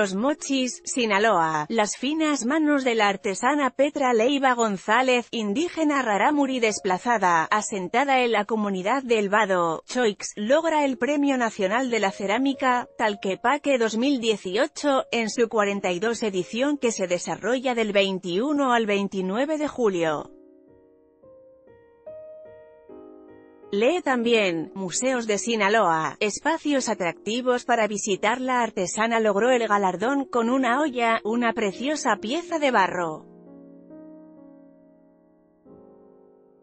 Los Mochis, Sinaloa, las finas manos de la artesana Petra Leiva González, indígena rarámuri desplazada, asentada en la comunidad de El Vado, Choix, logra el Premio Nacional de la Cerámica, Talquepaque 2018, en su 42 edición que se desarrolla del 21 al 29 de julio. Lee también, Museos de Sinaloa, espacios atractivos para visitar la artesana logró el galardón con una olla, una preciosa pieza de barro.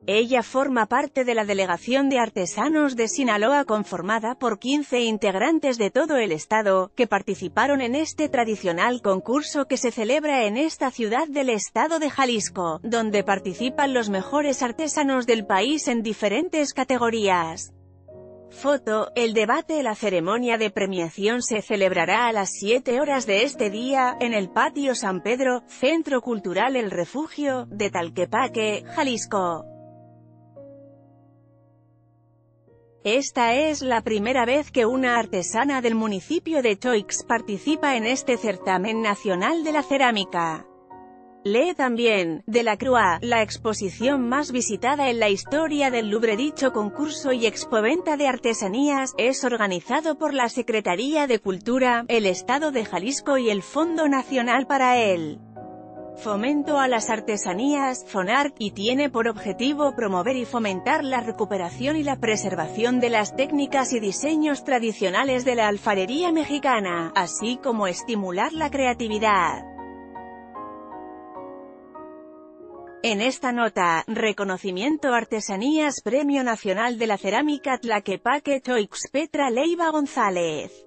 Ella forma parte de la delegación de artesanos de Sinaloa conformada por 15 integrantes de todo el estado, que participaron en este tradicional concurso que se celebra en esta ciudad del estado de Jalisco, donde participan los mejores artesanos del país en diferentes categorías. Foto, el debate La ceremonia de premiación se celebrará a las 7 horas de este día, en el Patio San Pedro, Centro Cultural El Refugio, de Talquepaque, Jalisco. Esta es la primera vez que una artesana del municipio de Choix participa en este certamen nacional de la cerámica. Lee también, de la Croix, la exposición más visitada en la historia del Louvre. Dicho concurso y expoventa de artesanías, es organizado por la Secretaría de Cultura, el Estado de Jalisco y el Fondo Nacional para él. Fomento a las artesanías, FONARC, y tiene por objetivo promover y fomentar la recuperación y la preservación de las técnicas y diseños tradicionales de la alfarería mexicana, así como estimular la creatividad. En esta nota, reconocimiento Artesanías Premio Nacional de la Cerámica Tlaquepaque Choix Petra Leiva González.